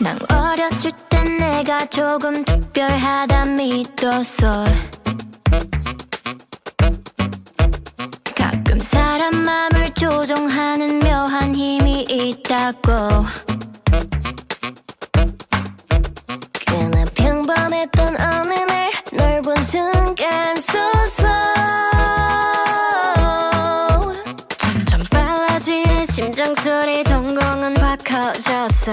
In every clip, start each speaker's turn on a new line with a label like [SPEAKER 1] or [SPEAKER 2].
[SPEAKER 1] 난 어렸을 땐 내가 조금 특별하다 믿었어 가끔 사람 마음을 조종하는 묘한 힘이 있다고. 그나 평범했던 어느 날 널 본 순간 소소 점점 빨라지는 심장 소리 동공은 확 커졌어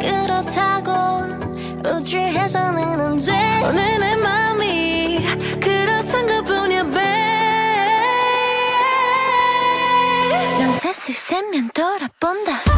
[SPEAKER 1] 그렇다고 우쭐해서는 안돼 세면 돌아본다